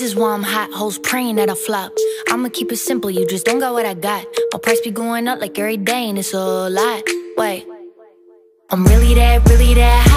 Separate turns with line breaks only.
This is why I'm hot, hoes praying that I flop. I'ma keep it simple, you just don't got what I got. My price be going up like every day, and it's a lot. Wait, I'm really that, really that